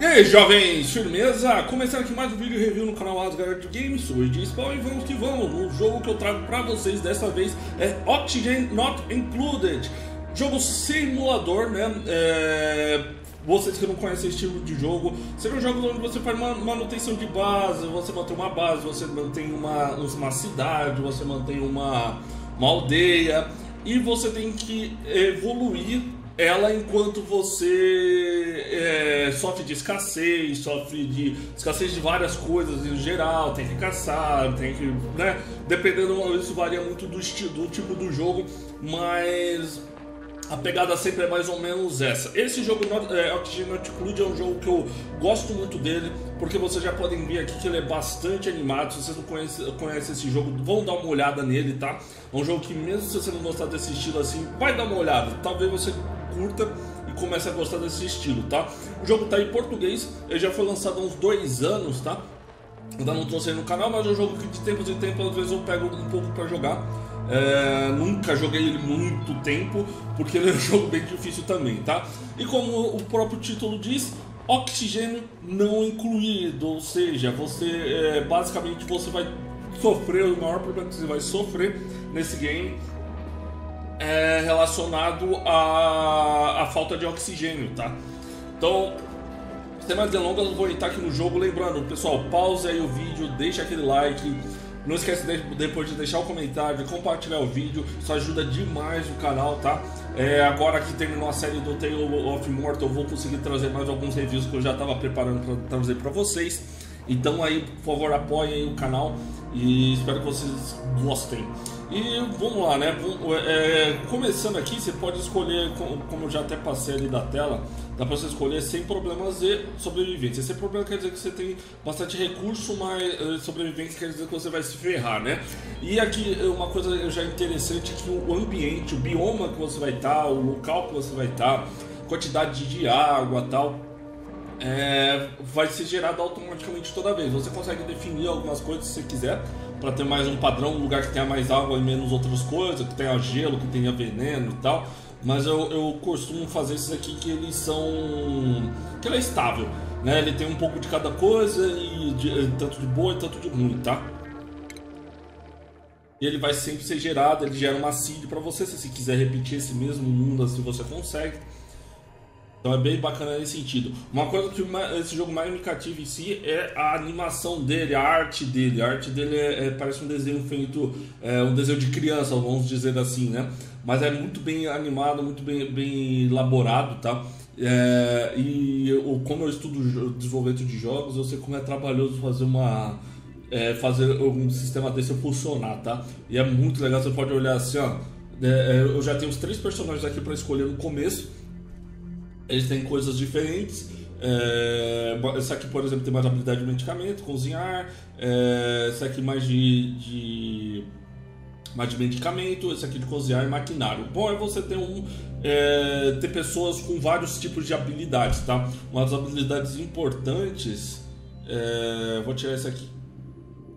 E aí, jovens, firmeza? Começando aqui mais um vídeo review no canal Asgard Games, sou de Spawn e vamos que vamos. O jogo que eu trago pra vocês dessa vez é Oxygen Not Included. Jogo simulador, né? É... Vocês que não conhecem esse estilo de jogo, seriam jogos onde você faz manutenção de base, você mantém uma base, você mantém uma, uma cidade, você mantém uma, uma aldeia e você tem que evoluir ela enquanto você é, sofre de escassez, sofre de escassez de várias coisas em geral, tem que caçar, tem que. né? Dependendo, isso varia muito do, estilo, do tipo do jogo, mas a pegada sempre é mais ou menos essa. Esse jogo é, Oxygen Not Include é um jogo que eu gosto muito dele, porque vocês já podem ver aqui que ele é bastante animado. Se vocês não conhecem, conhecem esse jogo, vão dar uma olhada nele, tá? É um jogo que mesmo se você não gostar desse estilo assim, vai dar uma olhada. Talvez você curta e comece a gostar desse estilo, tá? O jogo tá em português, ele já foi lançado há uns dois anos, tá? Ainda não trouxe aí no canal, mas é um jogo que de tempos em tempos às vezes eu pego um pouco para jogar. É, nunca joguei ele muito tempo, porque ele é um jogo bem difícil também, tá? E como o próprio título diz, oxigênio não incluído, ou seja, você é, basicamente você vai sofrer, o maior problema que você vai sofrer nesse game é relacionado à, à falta de oxigênio, tá? Então, sem mais delongas, eu vou entrar aqui no jogo. Lembrando, pessoal, pause aí o vídeo, deixa aquele like. Não esquece de, depois de deixar o comentário, compartilhar o vídeo, isso ajuda demais o canal, tá? É, agora que terminou a série do Tale of Mortal, eu vou conseguir trazer mais alguns reviews que eu já estava preparando para trazer para vocês. Então aí, por favor, apoiem o canal e espero que vocês gostem. E vamos lá, né? É, começando aqui, você pode escolher, como eu já até passei ali da tela, dá para você escolher sem problemas e sobrevivência. Sem problema quer dizer que você tem bastante recurso, mas eh, sobrevivência quer dizer que você vai se ferrar, né? E aqui uma coisa já interessante é que o ambiente, o bioma que você vai estar, o local que você vai estar, quantidade de água tal, é, vai ser gerado automaticamente toda vez. Você consegue definir algumas coisas se você quiser, para ter mais um padrão, um lugar que tenha mais água e menos outras coisas, que tenha gelo, que tenha veneno e tal. Mas eu, eu costumo fazer esses aqui que eles são. que ele é estável. Né? Ele tem um pouco de cada coisa, e de, tanto de boa e tanto de ruim, tá? E ele vai sempre ser gerado, ele gera uma seed para você, se você quiser repetir esse mesmo mundo assim você consegue. Então é bem bacana nesse sentido. Uma coisa que esse jogo mais me cativa em si é a animação dele, a arte dele. A arte dele é, é, parece um desenho feito, é, um desenho de criança, vamos dizer assim, né? Mas é muito bem animado, muito bem, bem elaborado, tá? É, e eu, como eu estudo desenvolvimento de jogos, eu sei como é trabalhoso fazer uma é, fazer um sistema desse funcionar, tá? E é muito legal. Você pode olhar assim, ó. É, eu já tenho os três personagens aqui para escolher no começo eles têm coisas diferentes. É, esse aqui, por exemplo, tem mais habilidade de medicamento, cozinhar. É, esse aqui mais de, de, mais de medicamento. Esse aqui de cozinhar e maquinário. Bom é você ter um é, ter pessoas com vários tipos de habilidades, tá? Uma das habilidades importantes. É, vou tirar esse aqui.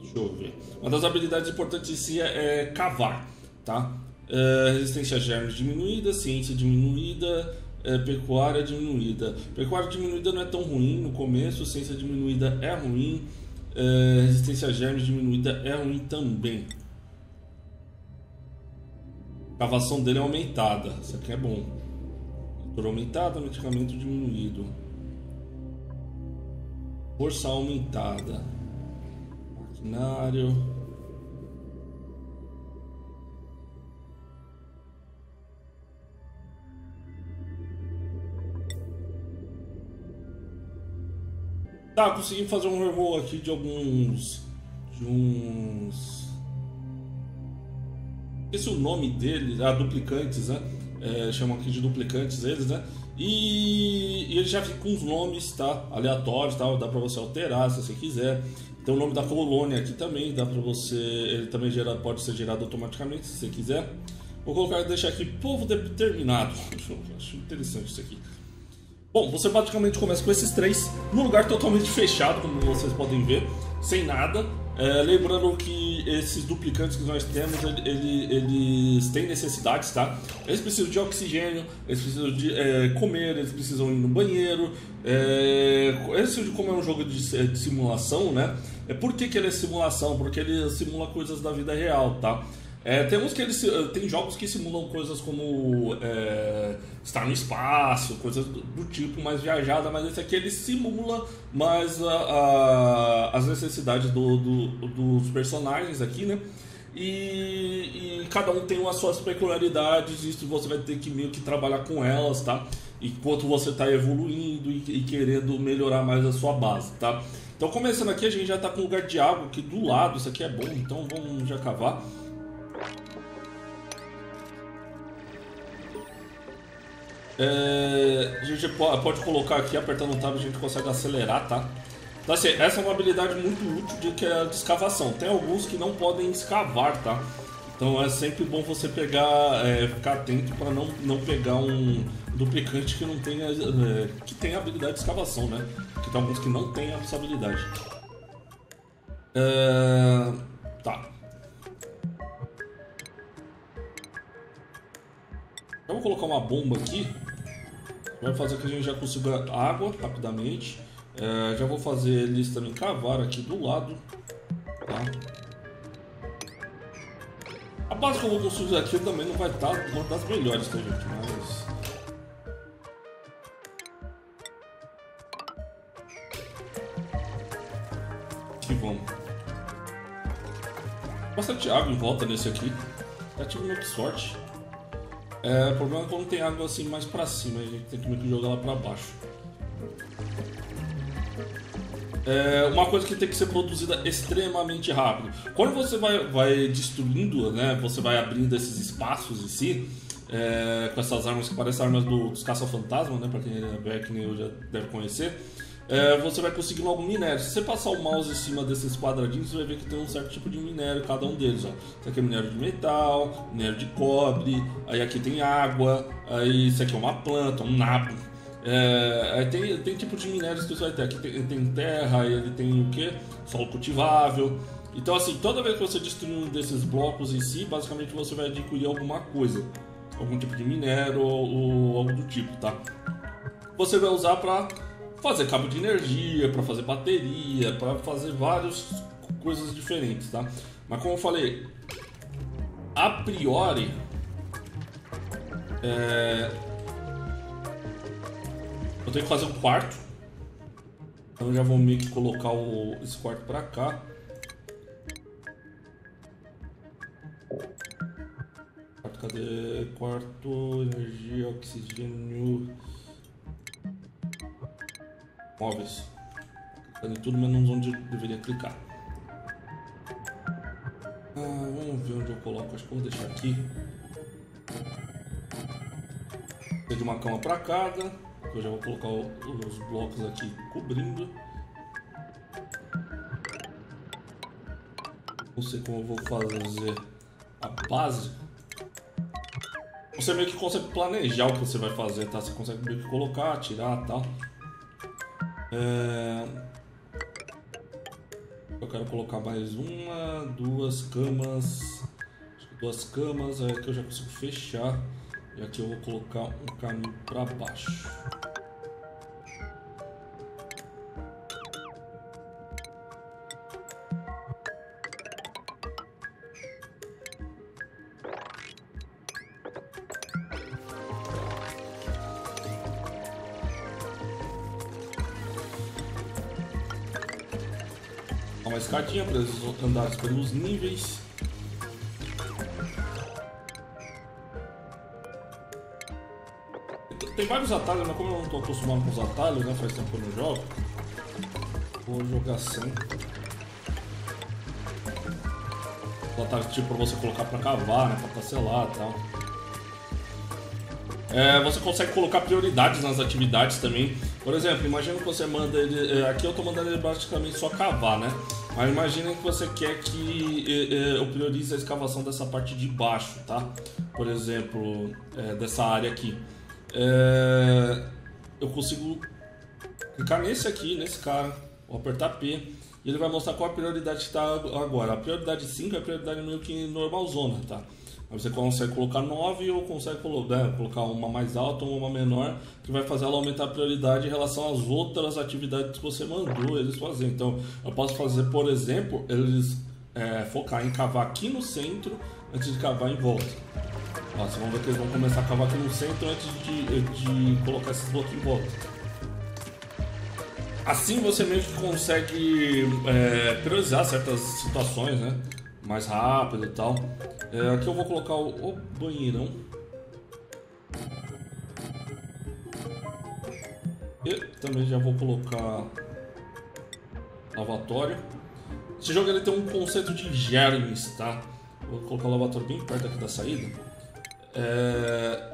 Deixa eu ver. Uma das habilidades importantes em si é, é cavar, tá? Resistência a germes diminuída, ciência diminuída é, pecuária diminuída. Pecuária diminuída não é tão ruim no começo, ciência diminuída é ruim, é, resistência a germes diminuída é ruim também. A cavação dele é aumentada, isso aqui é bom. Por aumentada, medicamento diminuído. Força aumentada. Maquinário. Tá, consegui fazer um review aqui de alguns. De uns. Esse é o nome deles, ah, duplicantes, né? É, chamam aqui de duplicantes eles, né? E, e ele já fica com os nomes, tá? Aleatórios, tá? Dá pra você alterar se você quiser. Tem o nome da colônia aqui também, dá pra você. Ele também gera, pode ser gerado automaticamente se você quiser. Vou colocar, deixar aqui povo determinado. Acho interessante isso aqui. Bom, você praticamente começa com esses três, num lugar totalmente fechado, como vocês podem ver, sem nada. É, lembrando que esses duplicantes que nós temos, ele, ele, eles têm necessidades, tá? Eles precisam de oxigênio, eles precisam de é, comer, eles precisam ir no banheiro. É, esse como é um jogo de, de simulação, né? É, por que, que ele é simulação? Porque ele simula coisas da vida real, tá? É, temos que eles tem jogos que simulam coisas como é, estar no espaço, coisas do, do, tipo mais viajada, mas esse aqui ele simula mais a, a, as necessidades do, do, dos personagens aqui, né? E, e, cada um tem as suas peculiaridades, isso você vai ter que meio que trabalhar com elas, tá? Enquanto você está evoluindo e, e, querendo melhorar mais a sua base, tá? Então começando aqui, a gente já está com um lugar de água aqui do lado, isso aqui é bom, então vamos já cavar. É, a gente pode colocar aqui, apertando o tab, a gente consegue acelerar, tá? Então, assim, essa é uma habilidade muito útil de que é a de escavação. Tem alguns que não podem escavar, tá? Então é sempre bom você pegar, é, ficar atento para não, não pegar um duplicante que não tenha, é, que tenha habilidade de escavação, né? Porque tem alguns que não têm essa habilidade. É, tá. Eu vou colocar uma bomba aqui. Vai fazer que a gente já consiga água rapidamente. É, já vou fazer eles também cavar aqui do lado. Tá? A base que eu vou construir aqui também não vai estar uma das melhores, tá, gente? Mas... Aqui vamos. Bastante água em volta desse aqui. Já tive muita sorte. É, o problema é quando tem água assim mais pra cima, a gente tem que jogar ela pra baixo. É uma coisa que tem que ser produzida extremamente rápido. Quando você vai, vai destruindo, né, você vai abrindo esses espaços em si, é, com essas armas que parecem armas do, dos caça-fantasma, né, pra quem é back, eu já deve conhecer é, você vai conseguindo algum minério. Se você passar o mouse em cima desses quadradinhos, você vai ver que tem um certo tipo de minério, cada um deles. Ó. Isso aqui é minério de metal, minério de cobre, aí aqui tem água, aí isso aqui é uma planta, um nabo. É, aí tem, tem tipo de minérios que você vai ter. Aqui tem, tem terra, ele tem o que? Solo cultivável. Então assim, toda vez que você destruir um desses blocos em si, basicamente você vai adquirir alguma coisa. Algum tipo de minério ou, ou algo do tipo, tá? Você vai usar para fazer cabo de energia, para fazer bateria, para fazer várias coisas diferentes, tá? Mas como eu falei, a priori é... eu tenho que fazer um quarto, então já vou meio que colocar o... esse quarto para cá. Cadê? Quarto, energia, oxigênio móveis. Clicando em tudo menos onde deveria clicar. Ah, vamos ver onde eu coloco. Que vou deixar aqui. Tem de uma cama para cada. Eu já vou colocar os blocos aqui cobrindo. Não sei como eu vou fazer a base. Você meio que consegue planejar o que você vai fazer, tá? Você consegue meio que colocar, tirar tal. É... Eu quero colocar mais uma, duas camas. duas camas, aí aqui eu já consigo fechar. E aqui eu vou colocar um caminho para baixo. Andarem pelos níveis. Tem vários atalhos, mas como eu não estou acostumado com os atalhos, né? Faz tempo que eu não jogo. Vou jogar sem. Os atalhos tipo para você colocar para cavar, né? Para parcelar e tal. É, você consegue colocar prioridades nas atividades também. Por exemplo, imagina que você manda ele. É, aqui eu estou mandando ele basicamente só cavar, né? Mas imagina que você quer que é, é, eu priorize a escavação dessa parte de baixo, tá? Por exemplo, é, dessa área aqui. É, eu consigo clicar nesse aqui, nesse cara. vou apertar P e ele vai mostrar qual a prioridade que está agora. A prioridade 5 é a prioridade meio que normalzona, tá? Você consegue colocar 9 ou consegue né, colocar uma mais alta ou uma menor, que vai fazer ela aumentar a prioridade em relação às outras atividades que você mandou eles fazer. Então, eu posso fazer, por exemplo, eles é, focar em cavar aqui no centro antes de cavar em volta. Nossa, vamos ver que eles vão começar a cavar aqui no centro antes de, de colocar esses blocos em volta. Assim você que consegue é, priorizar certas situações, né? Mais rápido e tal. É, aqui eu vou colocar o, o banheirão. E também já vou colocar lavatório. Esse jogo ele tem um conceito de germes, tá? Vou colocar o lavatório bem perto aqui da saída. É...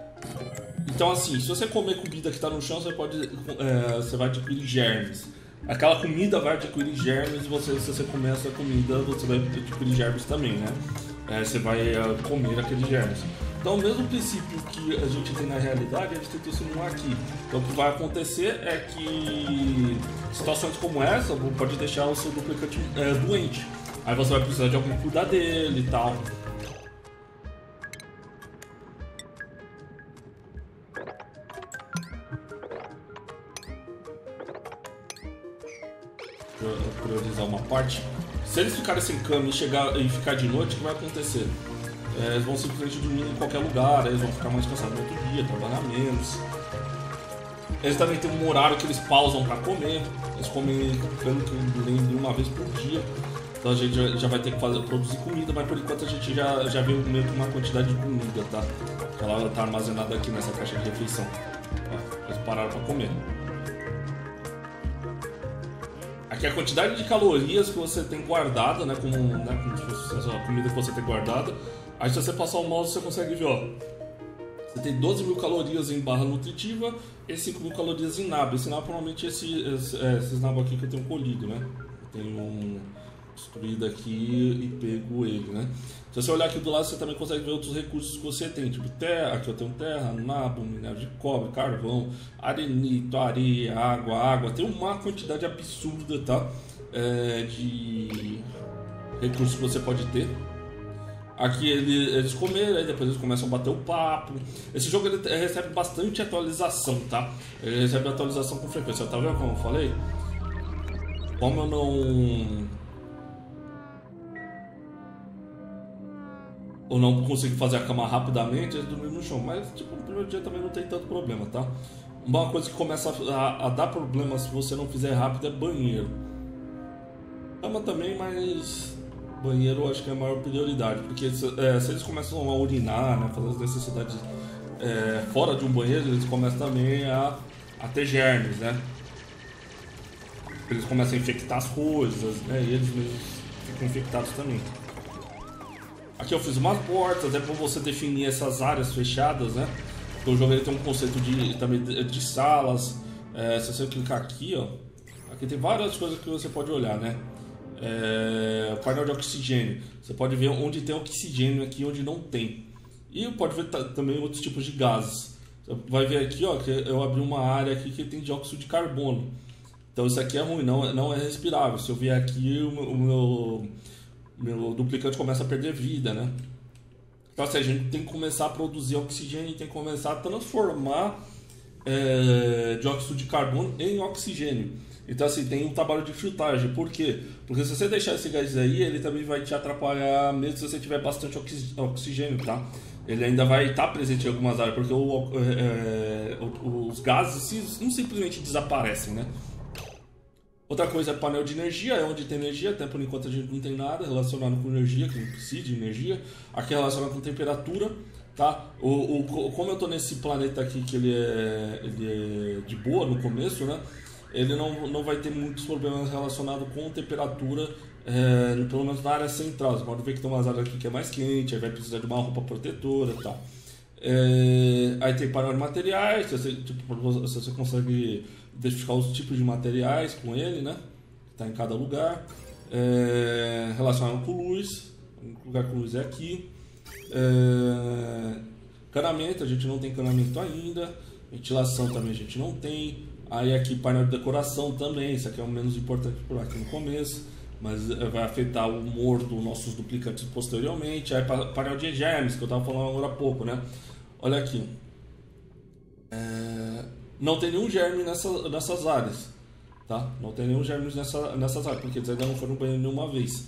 Então assim, se você comer comida que está no chão, você pode, é, você vai adquirir germes. Aquela comida vai adquirir germes, você, se você comer essa comida, você vai adquirir germes também, né? É, você vai é, comer aqueles germes. Então, o mesmo princípio que a gente tem na realidade, a gente tenta simular aqui. Então, o que vai acontecer é que situações como essa pode deixar o seu duplicante é, doente. Aí você vai precisar de alguém cuidar dele e tal. Priorizar uma parte. Se eles ficarem sem cama e, chegar, e ficar de noite, o que vai acontecer? É, eles vão simplesmente dormir em qualquer lugar, eles vão ficar mais cansados no outro dia, trabalhar menos. Eles também têm um horário que eles pausam para comer, eles comem, pelo que eu lembro, uma vez por dia. Então a gente já, já, vai ter que fazer, produzir comida, mas por enquanto a gente já, já viu meio que uma quantidade de comida, tá? Ela tá armazenada aqui nessa caixa de refeição. Eles pararam para comer. É a quantidade de calorias que você tem guardada, né? Como, né, como se fosse a comida que você tem guardada. Aí se você passar o mouse, você consegue ver, ó. Você tem 12 mil calorias em barra nutritiva e 5 mil calorias em nabo. Esse nabo, normalmente, esse, esse, é, esses nabos aqui que eu tenho colhido, né? Tenho um destruído aqui e pego ele, né? Se você olhar aqui do lado, você também consegue ver outros recursos que você tem, tipo terra, aqui eu tenho terra, nabo, minério de cobre, carvão, arenito, areia, água, água, tem uma quantidade absurda, tá? É, de recursos que você pode ter. Aqui ele, eles comeram, aí depois eles começam a bater o papo. Esse jogo ele recebe bastante atualização, tá? Ele recebe atualização com frequência, tá vendo como eu falei? Como eu não ou não consigo fazer a cama rapidamente, eles dormem no chão. Mas, tipo, no primeiro dia também não tem tanto problema, tá? Uma coisa que começa a, a dar problema se você não fizer rápido é banheiro. Cama também, mas banheiro eu acho que é a maior prioridade. Porque se, é, se eles começam a urinar, né, fazer as necessidades é, fora de um banheiro, eles começam também a, a ter germes, né? Eles começam a infectar as coisas, né? E eles mesmos ficam infectados também. Aqui eu fiz umas portas, é para você definir essas áreas fechadas, né? Porque o jogo ele tem um conceito de, também de, salas. É, se você clicar aqui, ó, aqui tem várias coisas que você pode olhar, né? É, painel de oxigênio. Você pode ver onde tem oxigênio aqui onde não tem. E pode ver também outros tipos de gases. Você vai ver aqui, ó, que eu abri uma área aqui que tem dióxido de carbono. Então isso aqui é ruim, não, é, não é respirável. Se eu vier aqui, o, o meu meu duplicante começa a perder vida, né? Então assim, a gente tem que começar a produzir oxigênio tem que começar a transformar é, dióxido de carbono em oxigênio. Então assim, tem um trabalho de filtragem. Por quê? Porque se você deixar esse gás aí, ele também vai te atrapalhar mesmo se você tiver bastante oxigênio, tá? Ele ainda vai estar presente em algumas áreas, porque o, é, os gases não simplesmente desaparecem, né? Outra coisa é painel de energia, é onde tem energia, até por enquanto a gente não tem nada relacionado com energia, que não precisa de energia. Aqui é relacionado com temperatura, tá? O, o, como eu estou nesse planeta aqui que ele é, ele é de boa no começo, né? Ele não, não vai ter muitos problemas relacionados com temperatura, é, pelo menos na área central. Você pode ver que tem umas áreas aqui que é mais quente, aí vai precisar de uma roupa protetora e tal. É, aí tem painel de materiais, se você, tipo, se você consegue identificar os tipos de materiais com ele, né? Está em cada lugar. É, relacionado com luz, o lugar com luz é aqui. É, canamento, a gente não tem canamento ainda. Ventilação também a gente não tem. Aí aqui painel de decoração também, isso aqui é o menos importante por aqui no começo, mas eh, vai afetar o humor dos nossos duplicantes posteriormente. Aí painel de germes, que eu estava falando agora há pouco, né? Olha aqui. É... Não tem nenhum germe nessa, nessas áreas, tá? Não tem nenhum germe nessa, nessas áreas, porque eles ainda não foram banhando nenhuma vez.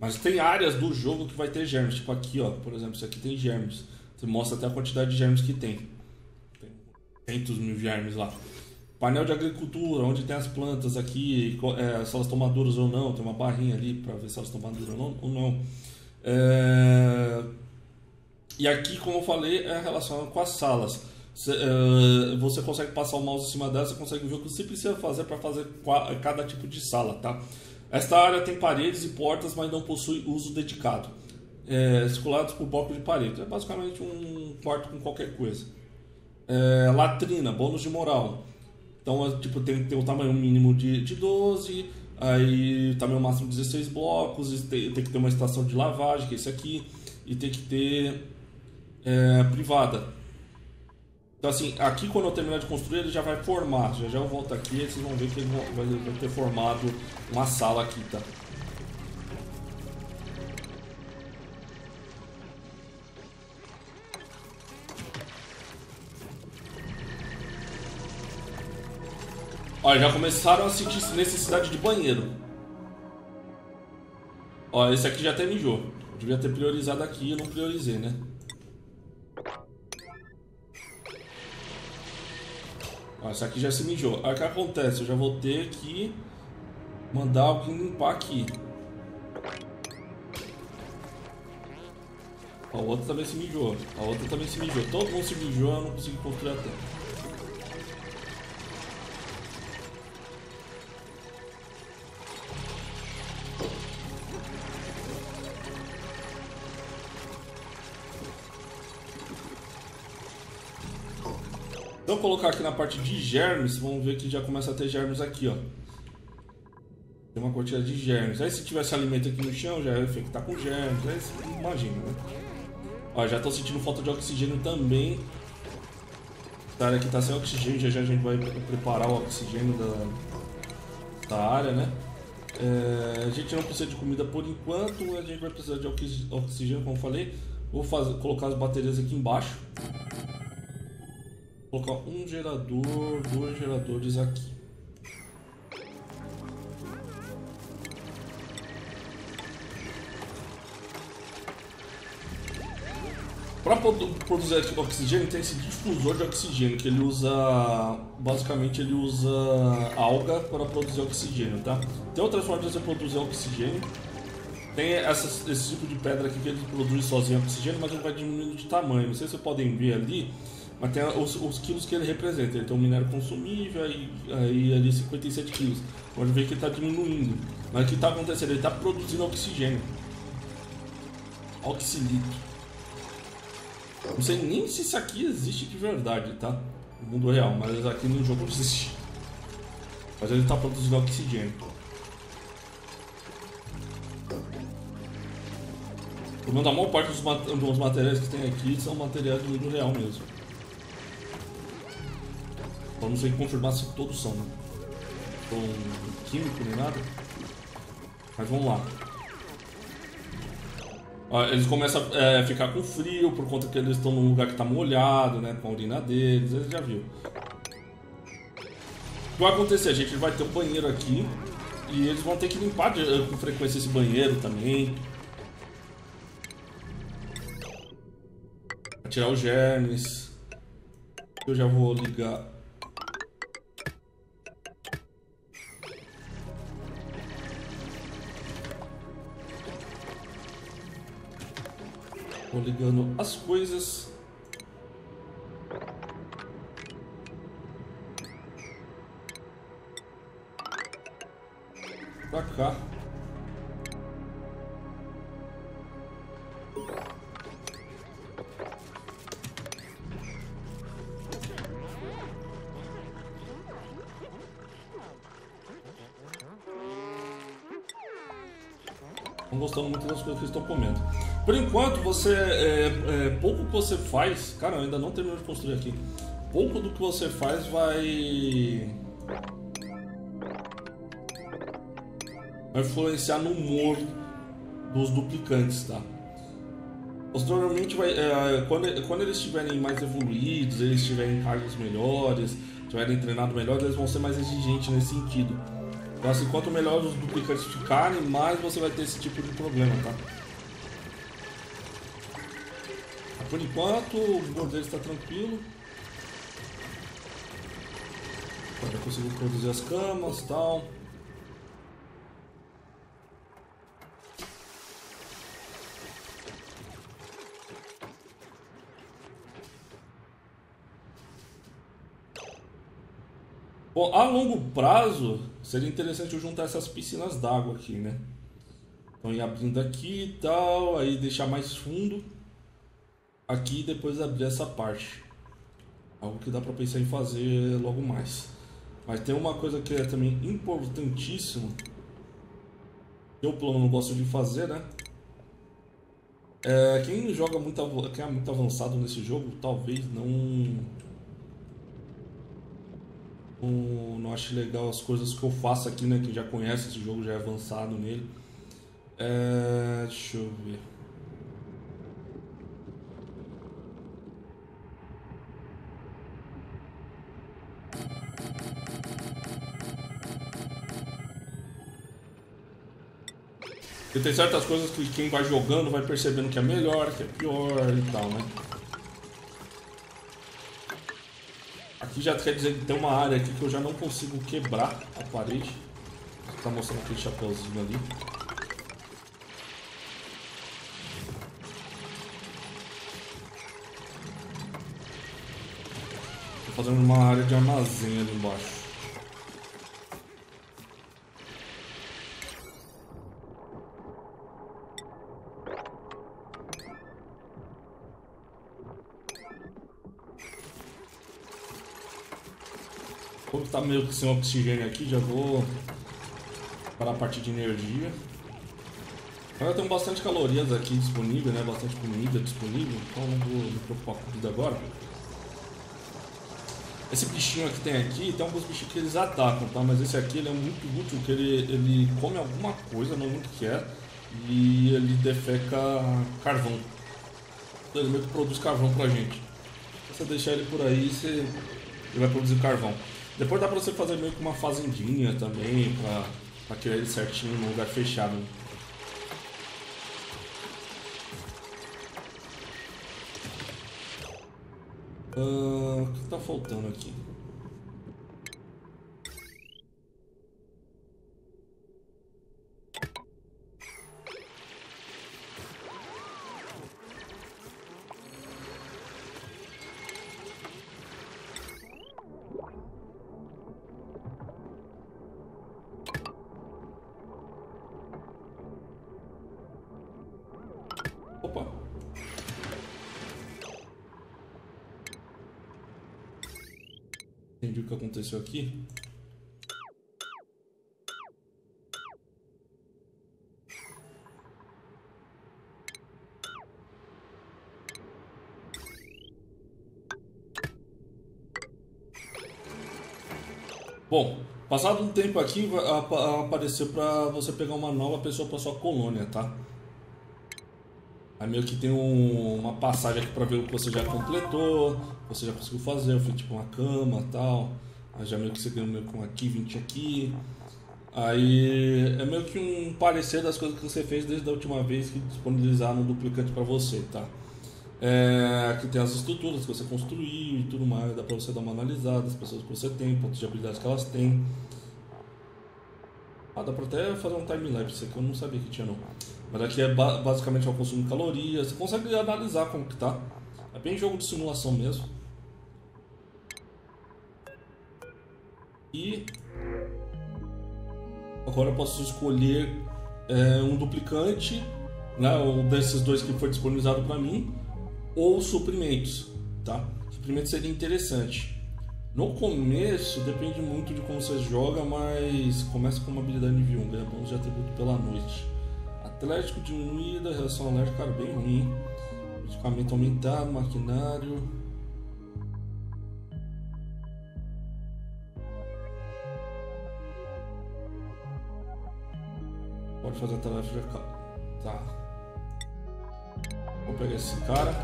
Mas tem áreas do jogo que vai ter germes, tipo aqui, ó, por exemplo, isso aqui tem germes. Você mostra até a quantidade de germes que tem. Tem 500 mil germes lá. Painel de agricultura, onde tem as plantas aqui, é, se elas estão maduras ou não, tem uma barrinha ali para ver se elas estão maduras ou não. Ou não. É... E aqui, como eu falei, é relacionado com as salas. É, você consegue passar o mouse em cima dela, você consegue ver o que você precisa fazer para fazer cada tipo de sala, tá? Esta área tem paredes e portas, mas não possui uso dedicado. É, circulados por bloco de parede. É basicamente um quarto com qualquer coisa. É, latrina, bônus de moral. Então, é, tipo, tem que ter o tamanho mínimo de, de 12, aí tamanho máximo de 16 blocos, tem, tem que ter uma estação de lavagem, que é esse aqui, e tem que ter é, privada. Então, assim, aqui quando eu terminar de construir, ele já vai formar. Já já eu volto aqui e vocês vão ver que ele vai, vai ter formado uma sala aqui, tá? Olha, já começaram a sentir necessidade de banheiro. Ó, esse aqui já até mijou. Eu devia ter priorizado aqui e não priorizei, né? Ó, esse aqui já se mijou. Aí o que acontece? Eu já vou ter que mandar alguém limpar aqui. Ó, o outro também se mijou. A outra também se mijou. Todo mundo se mijou, eu não consegui construir a tempo. Então colocar aqui na parte de germes, vamos ver que já começa a ter germes aqui, ó. Tem uma quantidade de germes. Aí se tivesse alimento aqui no chão, já ia infectar com germes. Aí você imagina, né? Ó, já tô sentindo falta de oxigênio também. A área aqui tá sem oxigênio, já já a gente vai preparar o oxigênio da, da área, né? É, a gente não precisa de comida por enquanto, a gente vai precisar de oxigênio, como falei. Vou fazer, colocar as baterias aqui embaixo colocar um gerador, dois geradores aqui. Para produzir oxigênio tem esse difusor de oxigênio que ele usa, basicamente ele usa alga para produzir oxigênio, tá? Tem outras formas de você produzir oxigênio. Tem esse tipo de pedra aqui que ele produz sozinho oxigênio, mas ele vai diminuindo de tamanho. Não sei se vocês podem ver ali, mas tem os, os, quilos que ele representa. Ele tem um minério consumível, aí, aí ali 57 quilos. Pode ver que ele está diminuindo. Mas o que está acontecendo? Ele está produzindo oxigênio. Oxilito. Não sei nem se isso aqui existe de verdade, tá? No mundo real, mas aqui no jogo existe. Mas ele está produzindo oxigênio. Pelo a maior parte dos materiais que tem aqui são materiais do mundo real mesmo. Não sei confirmar se todos são, né? Tom químico nem nada. Mas vamos lá. Ó, eles começam a é, ficar com frio por conta que eles estão num lugar que está molhado, né? Com a urina deles, eles já viu. O que vai acontecer? A gente vai ter um banheiro aqui e eles vão ter que limpar de, com frequência esse banheiro também. Tirar os germes. Eu já vou ligar Vou ligando as coisas. Pra cá. Gostando muito das coisas que estão comendo. Por enquanto, você é, é, pouco que você faz. Cara, eu ainda não terminou de construir aqui. pouco do que você faz vai vai influenciar no humor dos duplicantes, tá? Posteriormente, vai, é, quando, quando eles estiverem mais evoluídos, eles tiverem cargos melhores, tiverem treinado melhor, eles vão ser mais exigentes nesse sentido. Então, assim, quanto melhor os duplicantes ficarem, mais você vai ter esse tipo de problema, tá? Por enquanto, o bordeiro está tranquilo. Já conseguiu produzir as camas e tal. Bom, a longo prazo, seria interessante eu juntar essas piscinas d'água aqui, né? Então, ir abrindo aqui e tal, aí deixar mais fundo aqui e depois abrir essa parte. Algo que dá para pensar em fazer logo mais. Mas tem uma coisa que é também importantíssimo, que eu plano não gosto de fazer, né? É, quem joga muito, quem é muito avançado nesse jogo, talvez não não, não acho legal as coisas que eu faço aqui, né? Quem já conhece esse jogo, já é avançado nele. É, deixa eu ver. Porque tem certas coisas que quem vai jogando vai percebendo que é melhor, que é pior e tal, né? Aqui já quer dizer que tem uma área aqui que eu já não consigo quebrar a parede. Tá mostrando aquele chapéuzinho ali. Tô fazendo uma área de armazém ali embaixo. Tá meio que sem oxigênio aqui, já vou para a parte de energia. Agora tem bastante calorias aqui disponível, né? Bastante comida disponível, então não vou me preocupar com comida agora. Esse bichinho que tem aqui, tem alguns bichinhos que eles atacam, tá? Mas esse aqui ele é muito útil, porque ele, ele come alguma coisa, não muito quer, e ele defeca carvão. Então ele meio que produz carvão pra gente. Se você deixar ele por aí, você... ele vai produzir carvão. Depois dá pra você fazer meio que uma fazendinha também, pra, pra criar ele certinho num lugar fechado. Uh, o que tá faltando aqui? Aconteceu aqui? Bom, passado um tempo aqui, apareceu para você pegar uma nova pessoa para sua colônia, tá? Aí meio que tem um, uma passagem aqui para ver o que você já completou, você já conseguiu fazer, eu fiz tipo uma cama tal. Aí já meio que você ganhou meio com aqui, 20 aqui. Aí é meio que um parecer das coisas que você fez desde a última vez que disponibilizaram um duplicante para você, tá? É, aqui tem as estruturas que você construiu e tudo mais, dá para você dar uma analisada, as pessoas que você tem, pontos de habilidades que elas têm. Ah, dá pra até fazer um time-lapse aqui, eu não sabia que tinha não. Mas aqui é ba basicamente o consumo de calorias, você consegue analisar como que tá. É bem jogo de simulação mesmo. E agora eu posso escolher é, um duplicante, né, um desses dois que foi disponibilizado para mim, ou suprimentos, tá? Suprimentos seria interessante. No começo depende muito de como você joga, mas começa com uma habilidade nível 1, ganha bônus de atributo pela noite. Atlético diminuída, reação alérgica, cara, bem ruim. Medicamento aumentado, maquinário. Pode fazer a tarefa. Tá. Vou pegar esse cara.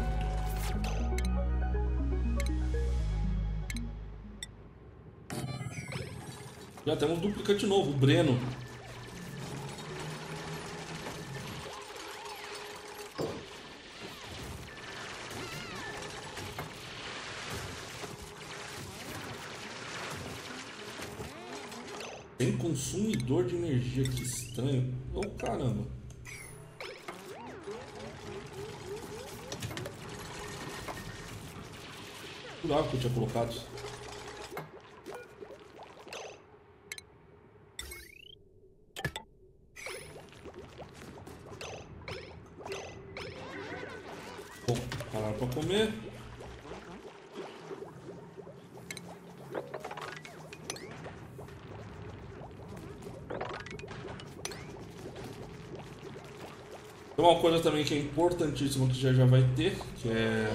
Já temos um duplicante novo, o Breno. Consumidor de energia, que estranho. Ô oh, caramba. Jurava que eu tinha colocado. Também que é importantíssima que já já vai ter, que é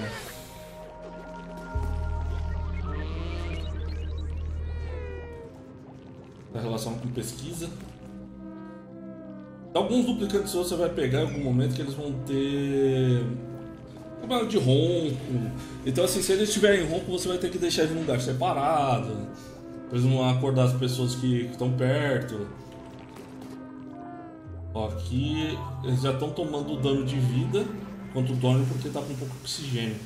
na relação com pesquisa. Alguns duplicantes você vai pegar em algum momento que eles vão ter problema de ronco. Então assim, se eles estiverem ronco, você vai ter que deixar ele num lugar separado. Pra eles não acordar as pessoas que estão perto. Aqui eles já estão tomando dano de vida quanto dorme porque tá com pouco oxigênio.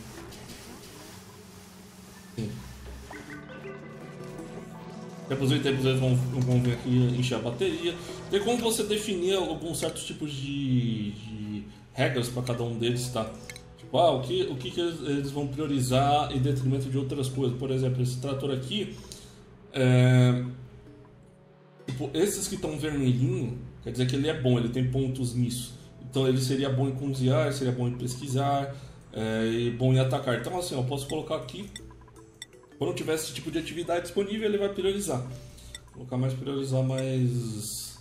Sim. Tempos em tempos eles vão, vão vir aqui encher a bateria. Tem como você definir alguns certos tipos de, de regras para cada um deles, tá? Tipo, ah, o que, o que, que eles, eles, vão priorizar em detrimento de outras coisas. Por exemplo, esse trator aqui, é, tipo, esses que estão vermelhinho, quer dizer que ele é bom, ele tem pontos nisso. Então ele seria bom em cozinhar, seria bom em pesquisar, é, e bom em atacar. Então assim, eu posso colocar aqui quando tiver esse tipo de atividade disponível, ele vai priorizar. Vou colocar mais priorizar mais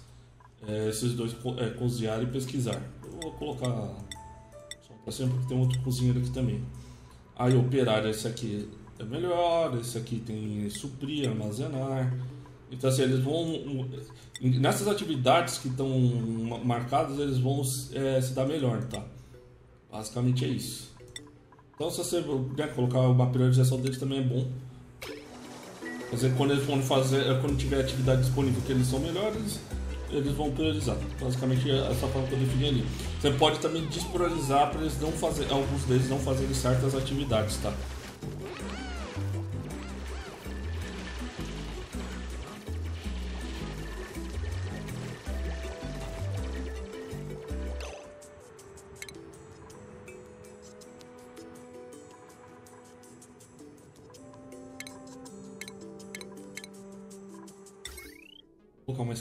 é, esses dois, é, cozinhar e pesquisar. Eu vou colocar só para sempre porque tem outro cozinheiro aqui também. Aí operar esse aqui é melhor, esse aqui tem suprir, armazenar. Então assim, eles vão. Nessas atividades que estão marcadas, eles vão é, se dar melhor, tá? Basicamente é isso. Então se você né, colocar uma priorização deles também é bom. Quer dizer, quando eles forem fazer, é, quando tiver atividade disponível que eles são melhores, eles vão priorizar. Basicamente essa forma que eu defini ali. Você pode também despriorizar para eles não fazer, alguns deles não fazerem certas atividades, tá?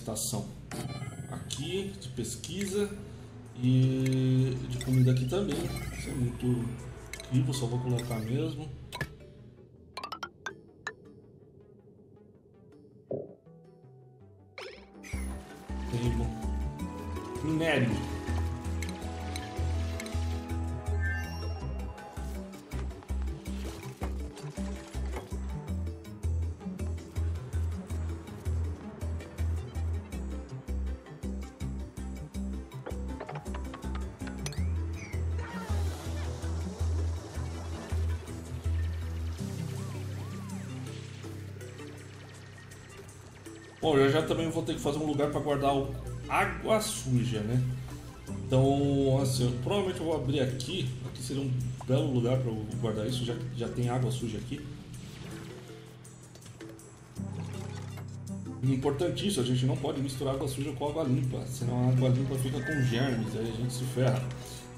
Estação aqui de pesquisa e de comida aqui também. Isso é muito incrível, só vou colocar mesmo. Minério. Bom, eu já também vou ter que fazer um lugar para guardar água suja, né? Então, assim, provavelmente eu vou abrir aqui. Aqui seria um belo lugar para guardar isso, já já tem água suja aqui. Importantíssimo, a gente não pode misturar água suja com água limpa, senão a água limpa fica com germes, aí a gente se ferra.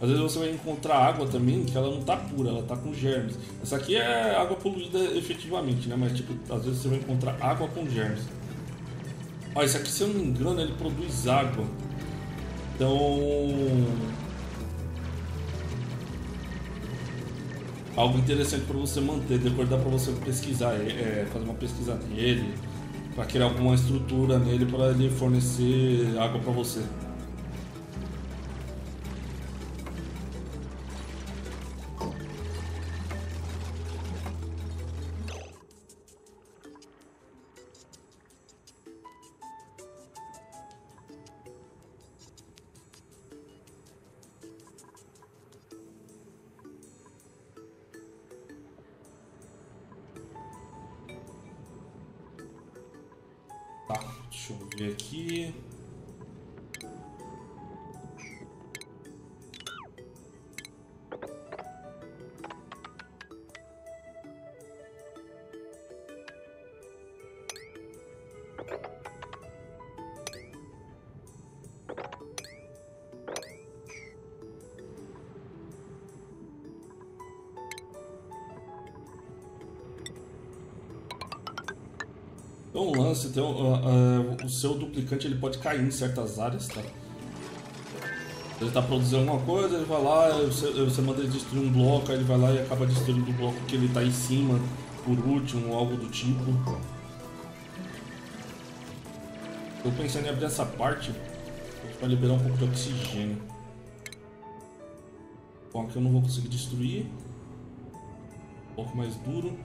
Às vezes você vai encontrar água também que ela não tá pura, ela tá com germes. Essa aqui é água poluída efetivamente, né? Mas tipo, às vezes você vai encontrar água com germes. Ó, esse aqui, se eu não me engano, ele produz água. Então... Algo interessante para você manter, depois dá para você pesquisar, é, é, fazer uma pesquisa nele, para criar alguma estrutura nele para ele fornecer água para você. Seu duplicante ele pode cair em certas áreas, tá? Ele tá produzindo alguma coisa, ele vai lá, você, você manda ele destruir um bloco, aí ele vai lá e acaba destruindo o bloco que ele tá em cima, por último, algo do tipo. Tô pensando em abrir essa parte para liberar um pouco de oxigênio. Bom, aqui eu não vou conseguir destruir. Um pouco mais duro.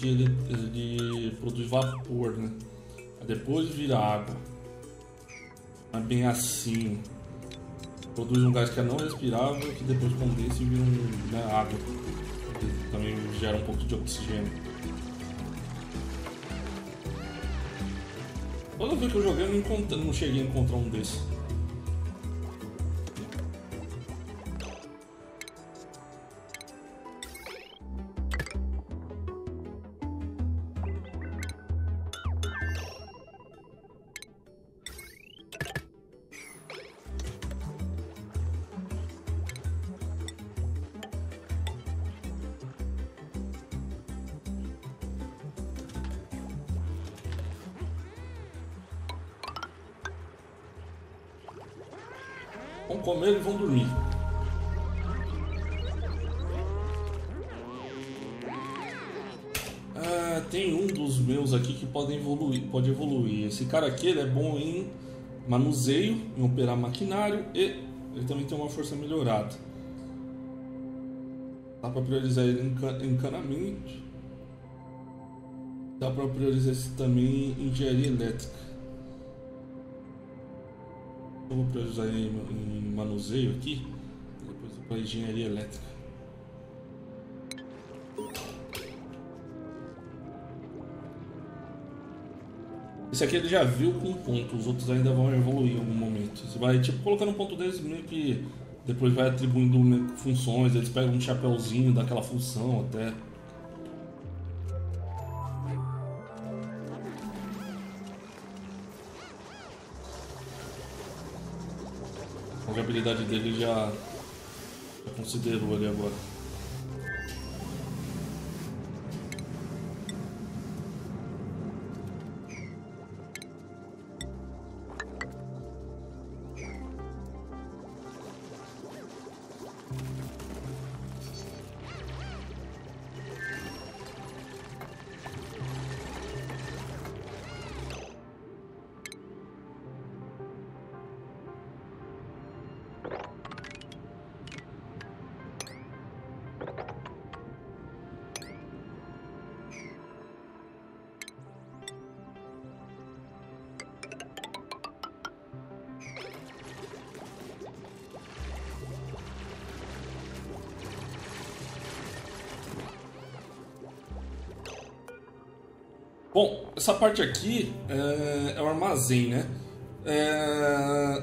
Que ele, ele produz vapor, né? Depois vira água. É bem assim. Produz um gás que é não respirável, que depois condensa e vira um, né, água. Também gera um pouco de oxigênio. Toda vez que eu joguei eu não, não cheguei a encontrar um desses. Cara aqui ele é bom em manuseio, em operar maquinário e ele também tem uma força melhorada. Dá para priorizar ele em encanamento. Dá para priorizar esse também em engenharia elétrica. Eu vou precisar em, em manuseio aqui, depois para engenharia elétrica. Esse aqui ele já viu com ponto, os outros ainda vão evoluir em algum momento. Você vai tipo colocando um ponto deles meio que depois vai atribuindo funções, eles pegam um chapéuzinho daquela função até. A jogabilidade dele já, já considerou ali agora. Essa parte aqui é, é o armazém, né? É,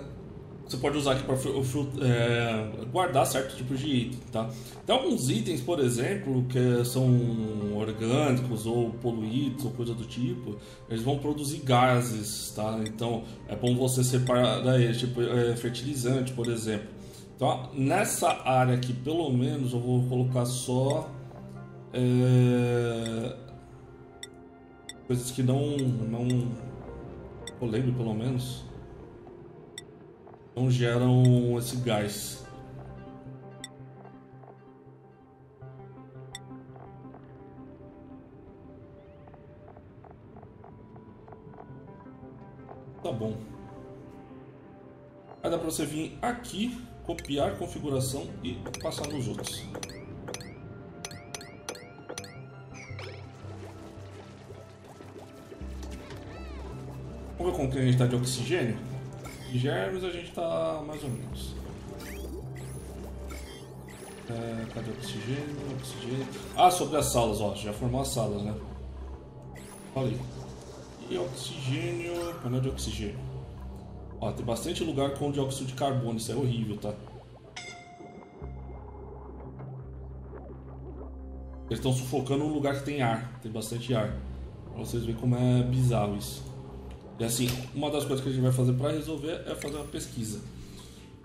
você pode usar aqui para é, guardar certo tipo de item, tá? Tem alguns itens, por exemplo, que são orgânicos ou poluídos ou coisa do tipo, eles vão produzir gases, tá? Então é bom você separar eles, tipo é, fertilizante, por exemplo. Então nessa área aqui, pelo menos, eu vou colocar só é, coisas que não, não, eu lembro pelo menos, não geram esse gás. Tá bom. Aí dá para você vir aqui, copiar configuração e passar nos outros. Ver como que a gente está de oxigênio? Germes a gente está mais ou menos. É, cadê oxigênio? Oxigênio. Ah, sobre as salas, ó. Já formou as salas, né? Aí. E oxigênio. Painel de oxigênio. Ó, tem bastante lugar com dióxido de carbono. Isso é horrível, tá? Eles estão sufocando um lugar que tem ar. Tem bastante ar. Pra vocês verem como é bizarro isso. E assim, uma das coisas que a gente vai fazer para resolver é fazer uma pesquisa.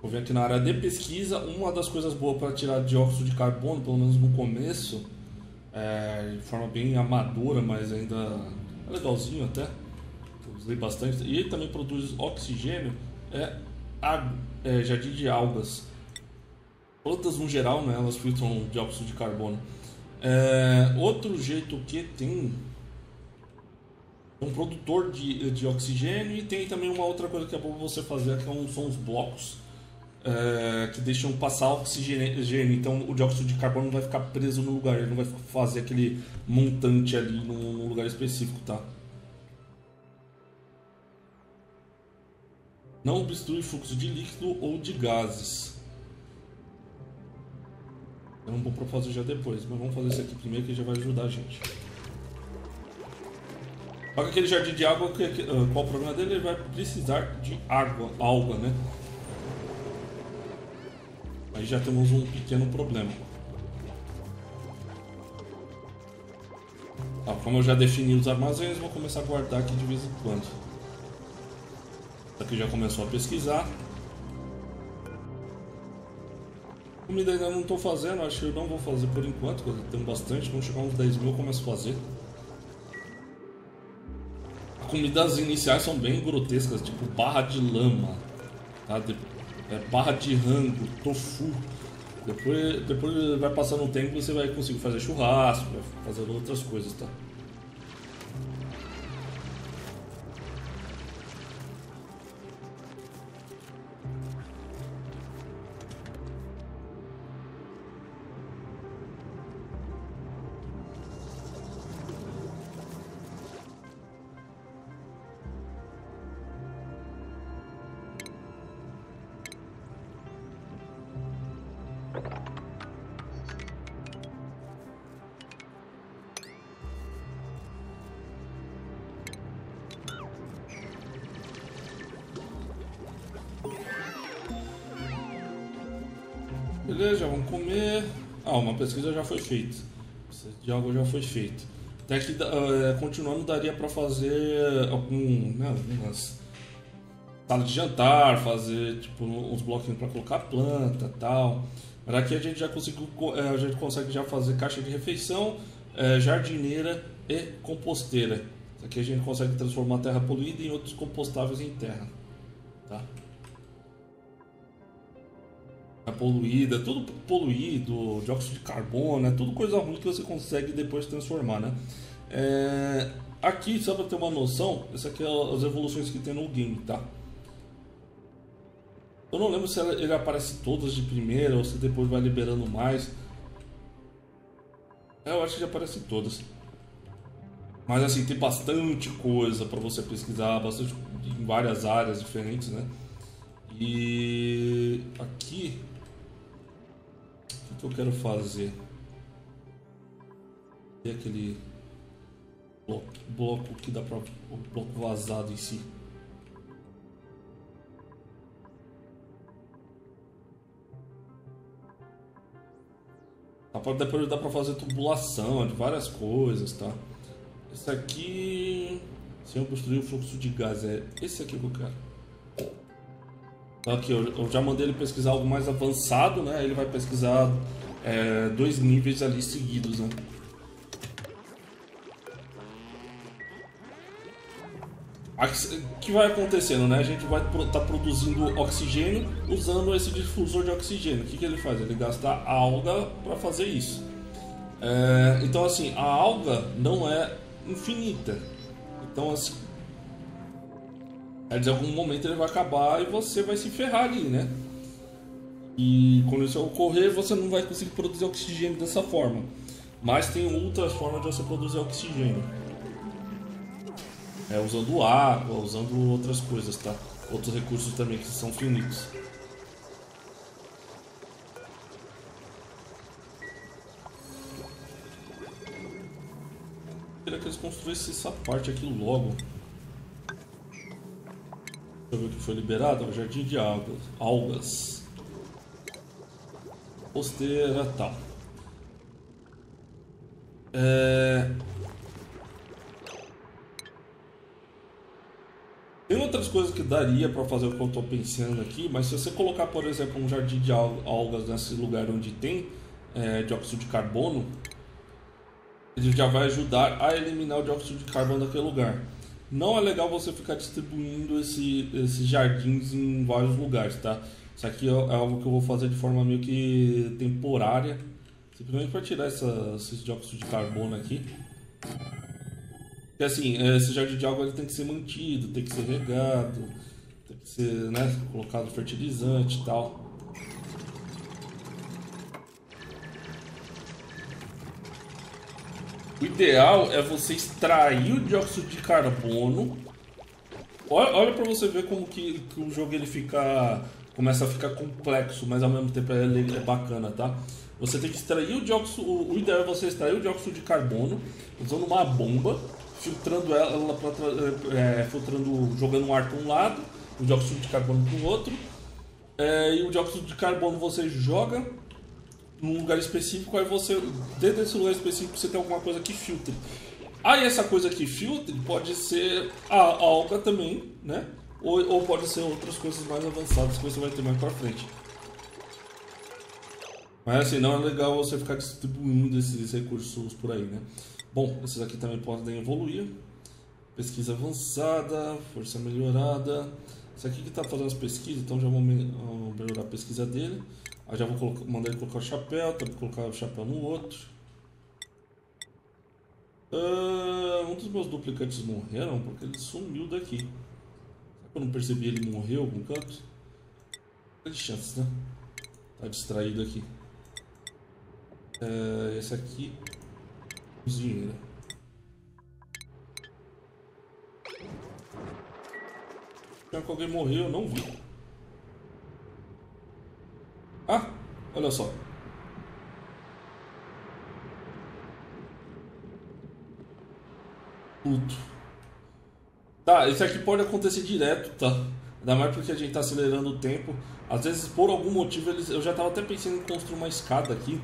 Vou ver aqui na área de pesquisa, uma das coisas boas para tirar dióxido de carbono, pelo menos no começo, é, de forma bem amadora, mas ainda é legalzinho até. Usei bastante. E ele também produz oxigênio, é, é jardim de algas. Plantas no geral, né, elas filtram dióxido de carbono. É, outro jeito que tem um produtor de, de oxigênio e tem também uma outra coisa que é bom você fazer que é são os blocos é, que deixam passar oxigênio. Então o dióxido de carbono não vai ficar preso no lugar ele não vai fazer aquele montante ali num, num lugar específico tá? Não obstrui fluxo de líquido ou de gases. Eu não vou fazer já depois mas vamos fazer isso aqui primeiro que já vai ajudar a gente só que aquele jardim de água, ah, qual o problema dele? Ele vai precisar de água, alga, né? Aí já temos um pequeno problema. Tá, como eu já defini os armazéns, vou começar a guardar aqui de vez em quando. Isso aqui já começou a pesquisar. Comida ainda não estou fazendo, acho que eu não vou fazer por enquanto, porque tem bastante. Quando chegar uns 10 mil eu começo a fazer comidas iniciais são bem grotescas, tipo barra de lama, tá? De, é, barra de rango, tofu. Depois, depois vai passando o tempo e você vai conseguir fazer churrasco, vai fazer outras coisas, tá? Pesquisa já foi feita. De algo já foi feito. Até que uh, continuando daria para fazer algum, né, algumas sala de jantar, fazer tipo uns bloquinhos para colocar planta, tal. Mas aqui a gente já conseguiu, eh, a gente consegue já fazer caixa de refeição, jardineira e composteira. Aqui a gente consegue transformar a terra poluída em outros compostáveis em terra, tá? É poluída, tudo poluído, dióxido de carbono, é tudo coisa ruim que você consegue depois transformar, né? É, aqui, só para ter uma noção, essa aqui é as evoluções que tem no game, tá? Eu não lembro se ele aparece todas de primeira ou se depois vai liberando mais. Eu acho que já aparece todas. Mas assim, tem bastante coisa para você pesquisar, bastante em várias áreas diferentes, né? E aqui que eu quero fazer? E aquele bloco, bloco que dá para o bloco vazado em si. Depois dá para fazer tubulação de várias coisas, tá? Esse aqui, sem construir o fluxo de gás, é esse aqui que eu quero. Aqui, eu, já mandei ele pesquisar algo mais avançado, né? Ele vai pesquisar é, dois níveis ali seguidos, né? O que vai acontecendo, né? A gente vai estar tá produzindo oxigênio usando esse difusor de oxigênio. O que, que ele faz? Ele gasta alga para fazer isso. É, então, assim, a alga não é infinita. Então, assim, Mas em algum momento ele vai acabar e você vai se ferrar ali, né? E quando isso ocorrer, você não vai conseguir produzir oxigênio dessa forma. Mas tem outras formas de você produzir oxigênio. É usando água, usando outras coisas, tá? Outros recursos também que são finitos. Eu queria que eles construíssem essa parte aqui logo. Deixa eu ver o que foi liberado. O Jardim de Algas. Algas. Posteira tal. É... Tem outras coisas que daria para fazer o que eu estou pensando aqui, mas se você colocar, por exemplo, um jardim de algas nesse lugar onde tem é, dióxido de carbono, ele já vai ajudar a eliminar o dióxido de carbono daquele lugar. Não é legal você ficar distribuindo esse, esses jardins em vários lugares, tá? Isso aqui é, é algo que eu vou fazer de forma meio que temporária, simplesmente para tirar essa, esse dióxido de carbono aqui. Porque assim, é, esse jardim de água ele tem que ser mantido, tem que ser regado, tem que ser né, colocado fertilizante e tal. O ideal é você extrair o dióxido de carbono. Olha, olha para você ver como que, que, o jogo ele fica começa a ficar complexo, mas ao mesmo tempo ele é bacana, tá? Você tem que extrair o dióxido, o ideal é você extrair o dióxido de carbono usando uma bomba filtrando ela para é, filtrando, jogando um ar para um lado, o dióxido de carbono para o outro. É, e o dióxido de carbono você joga num lugar específico, aí você, dentro desse lugar específico, você tem alguma coisa que filtre. Aí essa coisa que filtre pode ser a alga também, né? Ou, ou pode ser outras coisas mais avançadas que você vai ter mais para frente. Mas assim, não é legal você ficar distribuindo esses recursos por aí, né? Bom, esses aqui também podem evoluir. Pesquisa avançada, força melhorada. Esse aqui que está fazendo as pesquisas, então já vou melhorar a pesquisa dele. Aí já vou colocar, mandar ele colocar o chapéu, também colocar o chapéu no outro. Uh, um dos meus duplicantes morreram porque ele sumiu daqui. Será que eu não percebi ele morreu algum canto? Tem chances, né? Tá distraído aqui. Uh, esse aqui Dinheiro. Será que alguém morreu? Eu não vi. Ah, olha só. Puto. Tá, isso aqui pode acontecer direto, tá? Ainda mais porque a gente tá acelerando o tempo. Às vezes, por algum motivo, eles... eu já tava até pensando em construir uma escada aqui.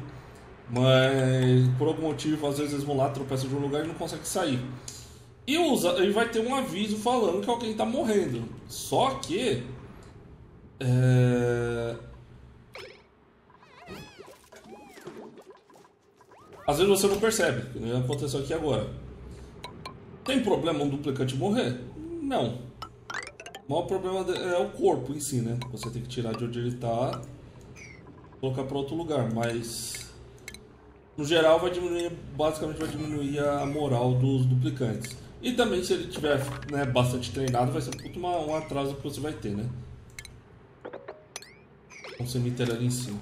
Mas por algum motivo, às vezes eles vão lá, tropeçam de um lugar e não conseguem sair. E usa, ele vai ter um aviso falando que alguém está morrendo. Só que. É... Às vezes você não percebe, aconteceu aqui agora. Tem problema um duplicante morrer? Não. O maior problema é o corpo em si, né? Você tem que tirar de onde ele está colocar para outro lugar, mas no geral vai diminuir, basicamente vai diminuir a moral dos duplicantes. E também se ele tiver né, bastante treinado, vai ser um, uma, um atraso que você vai ter, né? Um cemitério ali em cima.